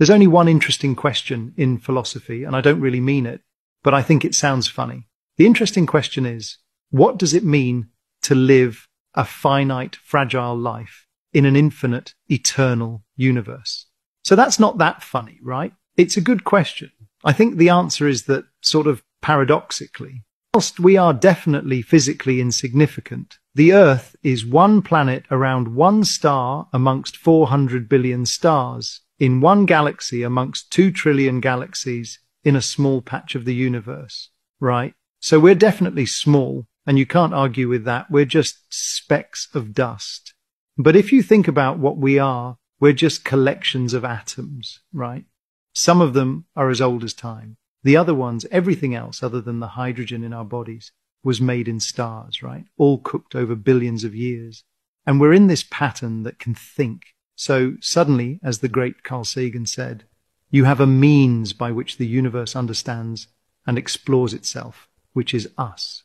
There's only one interesting question in philosophy, and I don't really mean it, but I think it sounds funny. The interesting question is, what does it mean to live a finite, fragile life in an infinite, eternal universe? So that's not that funny, right? It's a good question. I think the answer is that sort of paradoxically, whilst we are definitely physically insignificant, the Earth is one planet around one star amongst 400 billion stars, in one galaxy amongst two trillion galaxies in a small patch of the universe, right? So we're definitely small, and you can't argue with that. We're just specks of dust. But if you think about what we are, we're just collections of atoms, right? Some of them are as old as time. The other ones, everything else other than the hydrogen in our bodies, was made in stars, right? All cooked over billions of years. And we're in this pattern that can think. So suddenly, as the great Carl Sagan said, you have a means by which the universe understands and explores itself, which is us.